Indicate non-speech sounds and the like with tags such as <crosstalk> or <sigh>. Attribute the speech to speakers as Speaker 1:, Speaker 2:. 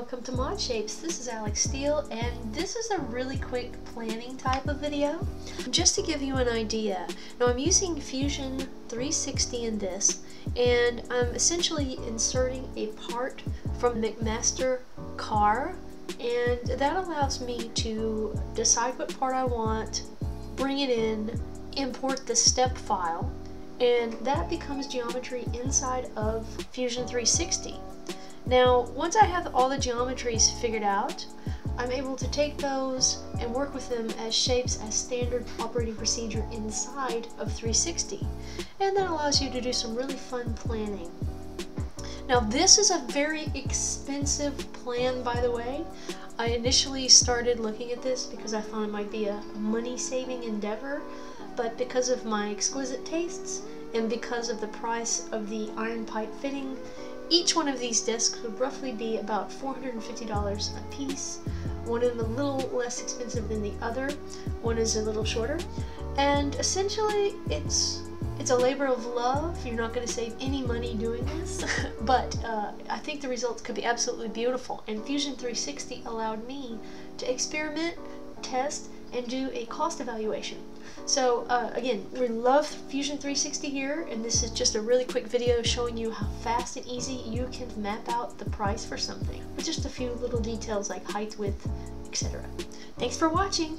Speaker 1: welcome to Mod Shapes. This is Alex Steele and this is a really quick planning type of video. Just to give you an idea, now I'm using Fusion 360 in this and I'm essentially inserting a part from McMaster Carr and that allows me to decide what part I want, bring it in, import the step file, and that becomes geometry inside of Fusion 360. Now, once I have all the geometries figured out, I'm able to take those and work with them as shapes as standard operating procedure inside of 360. And that allows you to do some really fun planning. Now this is a very expensive plan by the way. I initially started looking at this because I thought it might be a money saving endeavor, but because of my exquisite tastes and because of the price of the iron pipe fitting, each one of these discs would roughly be about $450 a piece. One of them a little less expensive than the other, one is a little shorter. And essentially, it's it's a labor of love. You're not going to save any money doing this, <laughs> but uh, I think the results could be absolutely beautiful. And Fusion 360 allowed me to experiment, test, and do a cost evaluation. So uh, again, we love Fusion 360 here, and this is just a really quick video showing you how fast and easy you can map out the price for something with just a few little details like height, width, etc. Thanks for watching!